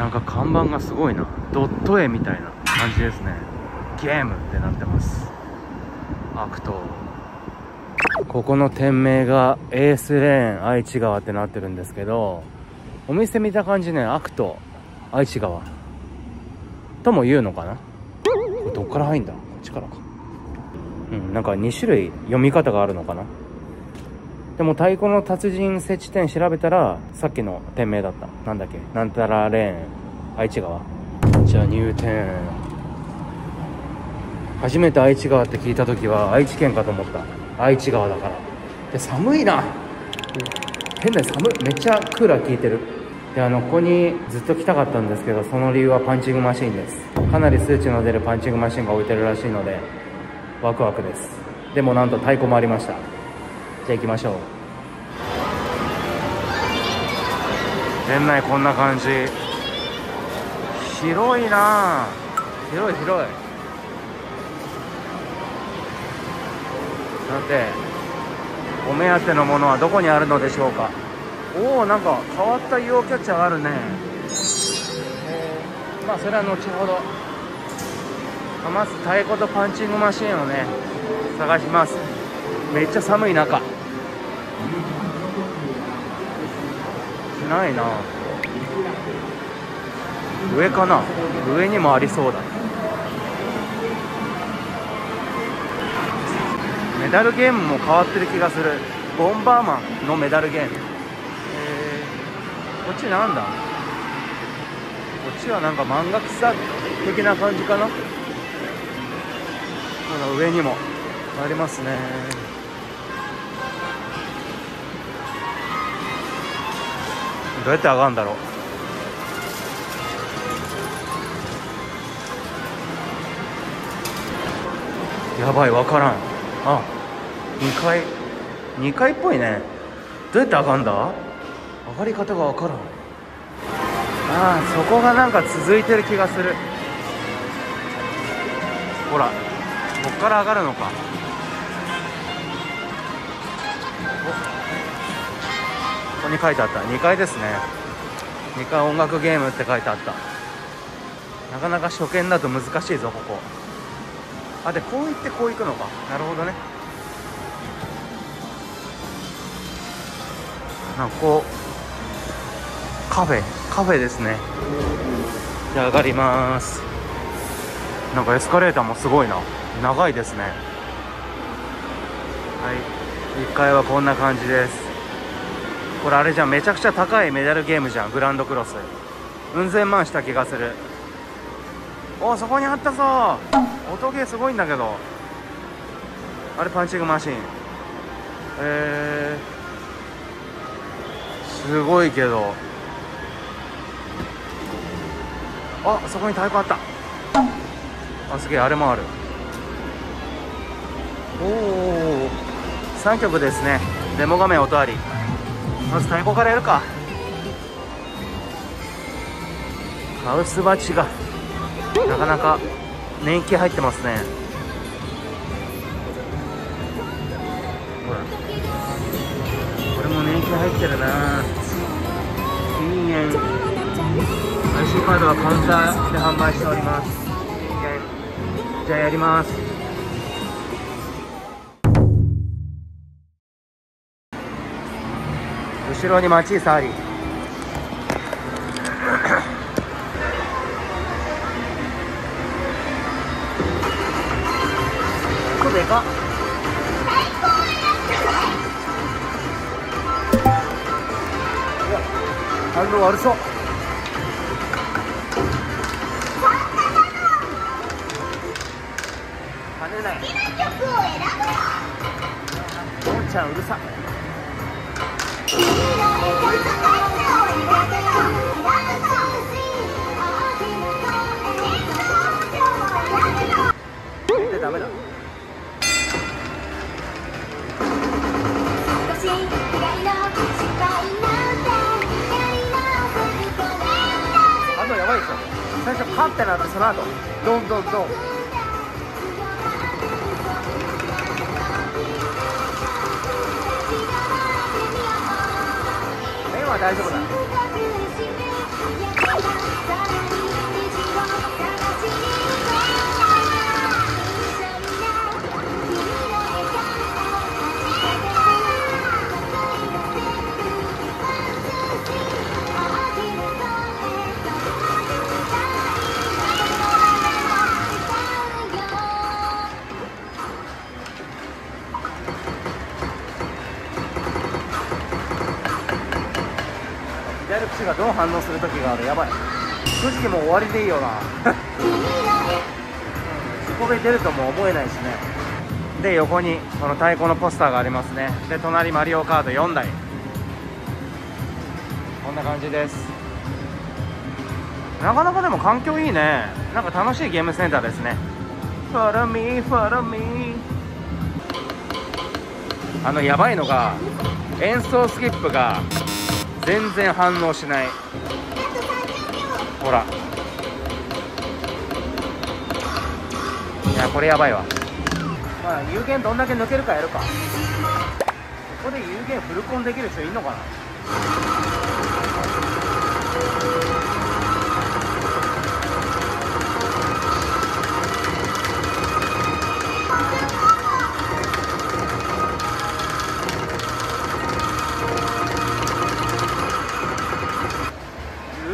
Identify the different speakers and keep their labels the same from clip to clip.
Speaker 1: なんか看板がすごいな。ドット絵みたいな感じですね。ゲームってなってます。アクトここの店名がエースレーン愛知川ってなってるんですけどお店見た感じねアクト愛知川。とも言うのかな？どっから入んだ？こっちからか。うんなんか2種類読み方があるのかな？でも太鼓の達人設置店調べたらさっきの店名だった。なんだっけ？なんたらレーン愛知川。じゃあ入店。初めて愛知川って聞いた時は愛知県かと思った。愛知川だから。で寒いな。変な寒い。めっちゃクーラー効いてる。であのここにずっと来たかったんですけどその理由はパンチングマシンです。かなり数値の出るパンチングマシンが置いてるらしいのでワクワクです。でもなんと太鼓もありました。じゃあ行きましょう。店内こんな感じ。広いな。広い広い。さてお目当てのものはどこにあるのでしょうか？おおなんか変わった UO キャッチャーあるね。えー、まあそれは後ほど。まず太鼓とパンチングマシンをね探します。めっちゃ寒い中ないな。上かな？上にもありそうだ。メダルゲームも変わってる気がする。ボンバーマンのメダルゲーム。えー、こっちなんだ？こっちはなんか漫画喫的な感じかなまだ上にもありますねどうやって上がるんだろう。やばい分からん。あ2階2階っぽいね。どうやって上がるんだ？上がり方が分からん。ああそこがなんか続いてる気がする。ほらこっから上がるのか。ここに書いてあった。2階ですね。2階音楽ゲームって書いてあった。なかなか初見だと難しいぞここ。あでこう行ってこう行くのか。なるほどね。なんかこうカフェ。カフェですね。じゃあ上がります。なんかエスカレーターもすごいな。長いですね。はい。1階はこんな感じです。これあれじゃんめちゃくちゃ高いメダルゲームじゃんグランドクロス。うん千万した気がする。おそこにあったぞ。音ゲーすごいんだけど。あれパンチングマシン。えー、すごいけど。あそこに太鼓あった。あすげえあれもある。おお3曲ですね。デモ画面音あり。まず太鼓からやるか。ハウスバチが。なかなか年季入ってますね。ほらこれも年季入ってるな。禁煙 IC カードはカウンターで販売しております。じゃあやります。後ろにマチーサあり音でか？っ反応悪そう。跳ねない。おんちゃんうるさ。でダメだあとやばいでしょ。最初カッてなってその後ドンドンドン。麺は大丈エルプシがどう反応する時がある？やばい。正直もう終わりでいいよな。そこで出るとも思えないしね。で横にこの太鼓のポスターがありますね。で隣マリオカード4台。こんな感じです。なかなかでも環境いいね。なんか楽しいゲームセンターですね。Follow me, follow me あのやばいのが演奏スキップが全然反応しない。ほら。いやこれやばいわ。まあ有限どんだけ抜けるかやるか。ここで有限フルコンできる人いんのかな。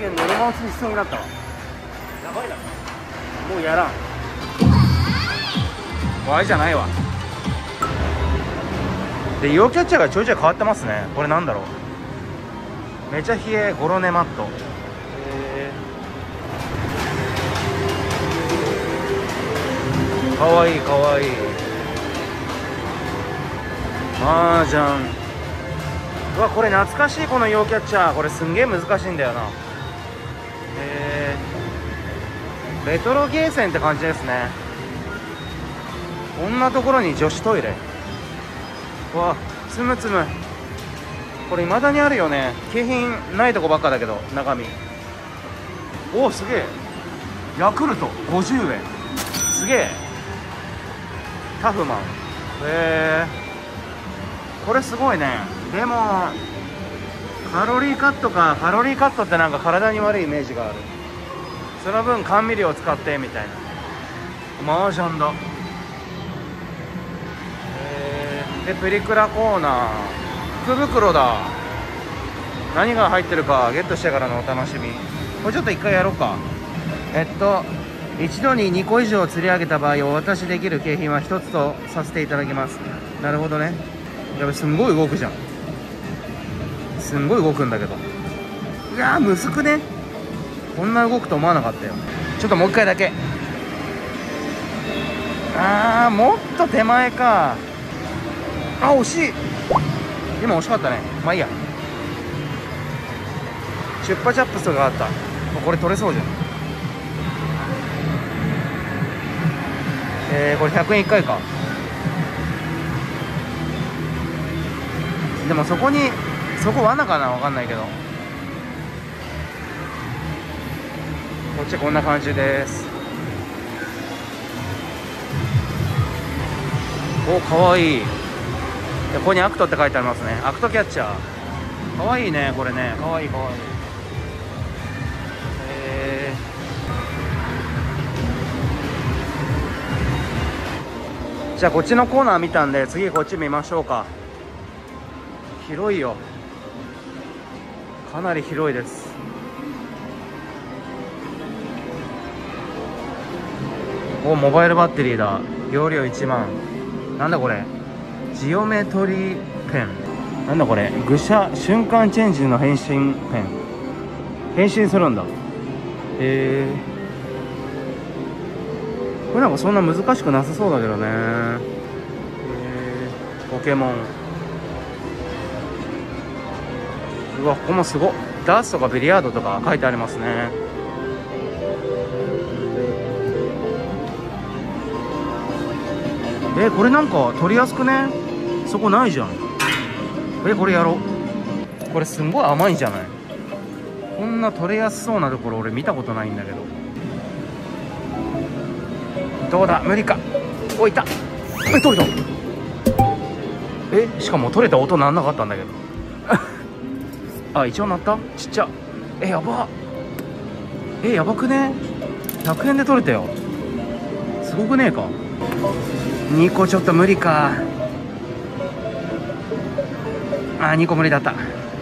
Speaker 1: 有限乗り回しにしそうになったわ。やばいな。もうやらん。怖いじゃないわ。で陽キャッチャーがちょいちょい変わってますね。これなんだろう。めちゃ冷えゴロネマット。へえかわいいかわいい。マージャンうわこれ懐かしいこの陽キャッチャー。これすんげえ難しいんだよな。レトロゲーセンって感じですね。こんなところに女子トイレ。うわつむつむ。これ未だにあるよね。景品ないとこばっかだけど中身。おおすげえ。ヤクルト50円。すげえ。タフマン。へえ。これすごいね。でもカロリーカットか。カロリーカットってなんか体に悪いイメージがある。その分甘味料を使ってみたいな。マージャンだ。へえでプリクラコーナー。福袋だ。何が入ってるかゲットしてからのお楽しみ。これちょっと一回やろうか。えっと一度に2個以上釣り上げた場合お渡しできる景品は1つとさせていただきます。なるほどね。やべすんごい動くじゃん。すんごい動くんだけど。うわーむずくね。こんな動くと思わなかったよ。ちょっともう一回だけ。あーもっと手前か。あ惜しい。今惜しかったね。まあいいや。チュッパチャップスがあった。これ取れそうじゃん。えー、これ100円1回か。でもそこにそこ罠かな？分かんないけど。こっちこんな感じです。おかわいい。でここにアクトって書いてありますね。アクトキャッチャー。かわいいねこれね。かわいいかわいい。じゃあこっちのコーナー見たんで次こっち見ましょうか。広いよ。かなり広いですおモバイルバッテリーだ。容量1万。なんだこれ。ジオメトリーペン。なんだこれ。愚者瞬間チェンジの変身ペン。変身するんだ。へえこれなんかそんな難しくなさそうだけどね。へえポケモン。うわここもすごダーツとかビリヤードとか書いてありますね。えこれなんか取りやすくね？そこないじゃん。えこれやろう。これすんごい甘いじゃない。こんな取れやすそうなところ俺見たことないんだけど。どうだ？無理か。おいた。え取れた。えしかも取れた音なんなかったんだけど。あ一応鳴った？ちっちゃ。えやば。えやばくね？100円で取れたよ。すごくねえか？2個ちょっと無理か。あー2個無理だった。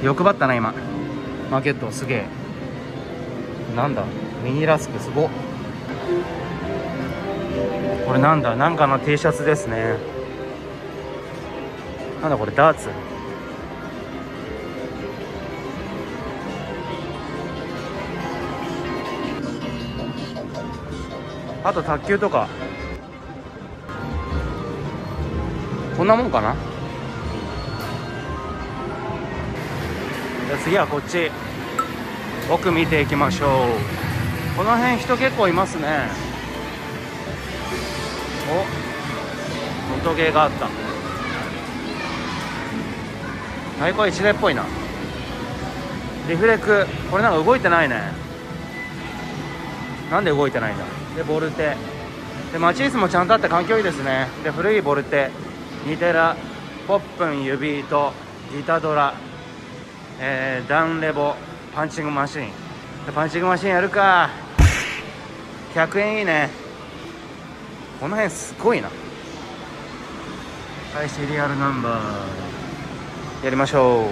Speaker 1: 欲張ったな今。マーケットすげえ。なんだ？ミニラスクすごこれなんだ？なんかの T シャツですね。なんだこれダーツ？あと卓球とか。こんなもんかな？じゃ次はこっち。奥見ていきましょう。この辺人結構いますね。お元芸があった。太鼓一例っぽいな。リフレクこれなんか動いてないね。なんで動いてないんだ？でボルテ。でマチースもちゃんとあって環境いいですね。で古いボルテ。ニテラポップン指糸ギタドラ、えー、ダンレボパンチングマシン。パンチングマシンやるか。100円いいね。この辺すごいな。はいシリアルナンバー。やりましょう。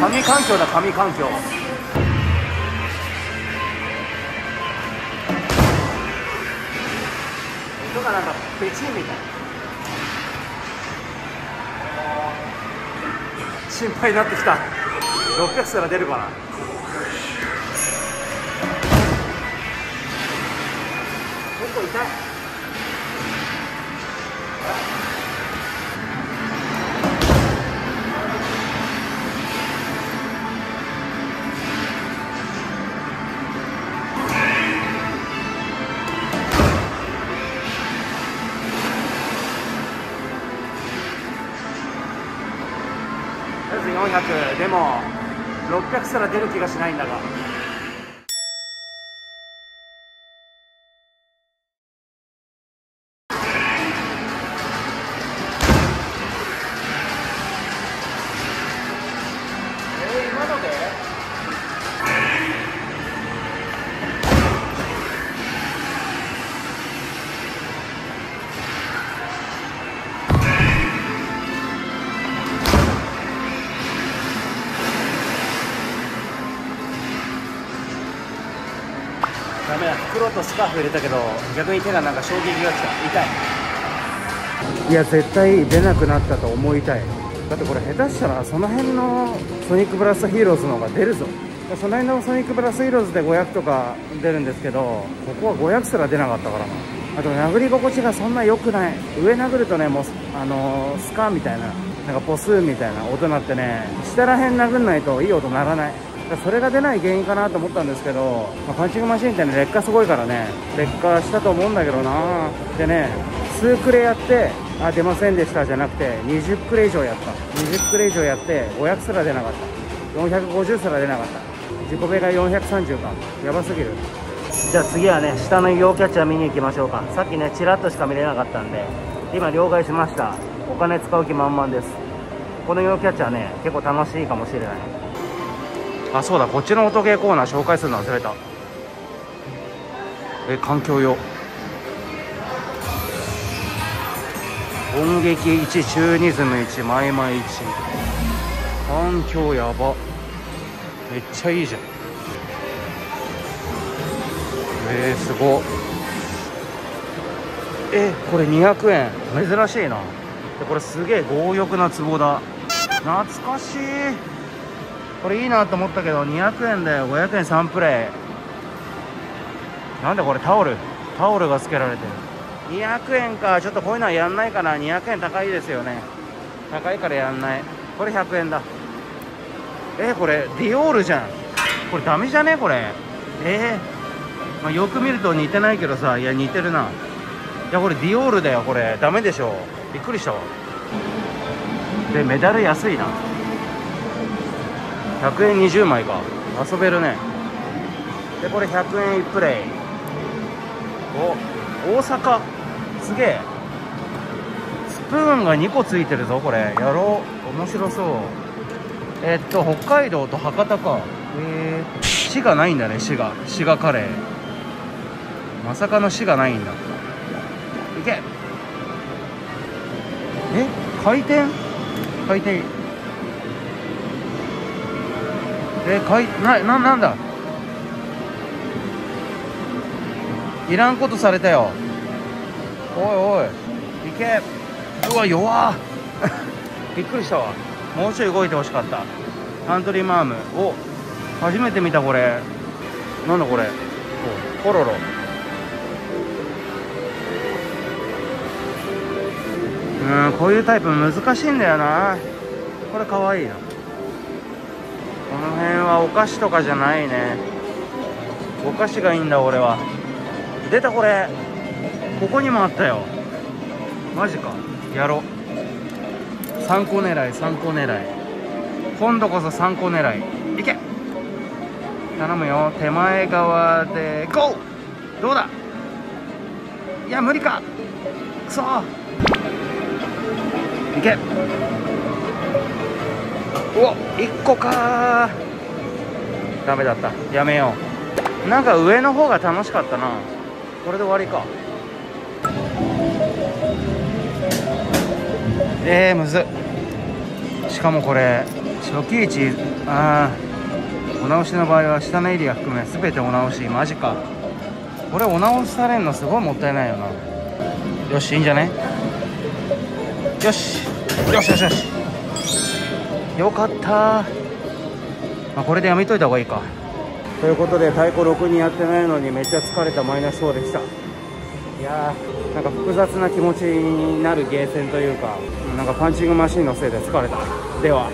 Speaker 1: 神環境だ神環境。音がなんかペチンみたい。な心配になってきた。600すら出るかな。結構痛い。も600皿出る気がしないんだが。スカーフ入れたけど逆に手がなんか衝撃が来た。痛い。いや絶対出なくなったと思いたい。だってこれ下手したらその辺のソニックブラストヒーローズの方が出るぞ。その辺のソニックブラストヒーローズで500とか出るんですけどここは500すら出なかったから。なあと殴り心地がそんな良くない。上殴るとねもうあのー、スカーみたいななんかポスみたいな音鳴ってね下ら辺殴んないといい音鳴らない。それが出ない原因かなと思ったんですけど、まあ、パンチングマシンってね劣化すごいからね劣化したと思うんだけどな。でね数クレやってあ出ませんでしたじゃなくて20クレ以上やった。20クレ以上やって500すら出なかった。450すら出なかった。自己ベが430か。やばすぎる。じゃあ次はね下の医療キャッチャー見に行きましょうか。さっきねチラッとしか見れなかったんで今両替しました。お金使う気満々です。この医療キャッチャーね結構楽しいかもしれない。あそうだこっちの音ゲーコーナー紹介するの忘れた。え環境用。音劇1チューニズム1マイマイ1環境やば。めっちゃいいじゃん。えー、すご。えこれ200円。珍しいな。これすげえ強欲な壺だ。懐かしい。これいいなと思ったけど200円だよ。500円3プレイ。なんでこれタオル？タオルが付けられてる。200円か。ちょっとこういうのはやんないかな。200円高いですよね。高いからやんない。これ100円だ。えー、これディオールじゃん。これダメじゃね？これ。えー、まあ、よく見ると似てないけどさ。いや似てるな。いやこれディオールだよこれ。ダメでしょ。びっくりしたわ。でメダル安いな。100円20枚か。遊べるね。でこれ100円1プレイ。お大阪？すげえ。スプーンが2個ついてるぞこれ。やろう。面白そう。え、っと北海道と博多か。えー、滋賀ないんだね滋賀。滋賀カレー。まさかの滋賀ないんだ。いけ。え回転？回転。えかいなななんだ？いらんことされたよ。おいおいいけ。うわ弱 びっくりしたわ。もうちょい動いてほしかった。サントリーマーム。お初めて見たこれ。なんだこれ？コロロ。うんこういうタイプ難しいんだよな。これかわいいな。この辺はお菓子とかじゃないね。お菓子がいいんだ俺は。出たこれ。ここにもあったよ。マジか。やろう。参考狙い参考狙い。今度こそ参考狙い。いけ。頼むよ。手前側でゴー。どうだ？いや無理か。くそいけ。お1個かダメだった。やめよう。なんか上の方が楽しかったな。これで終わりか。えー、むず。しかもこれ初期位置ああお直しの場合は下のエリア含め全てお直し。マジか。これお直しされんのすごいもったいないよな。よしいいんじゃね？よし。よしよしよし。よかった。まあ、これでやめといた方がいいか。ということで太鼓6人やってないのにめっちゃ疲れたマイナス4でした。いやーなんか複雑な気持ちになるゲーセンというかなんかパンチングマシンのせいで疲れた。では。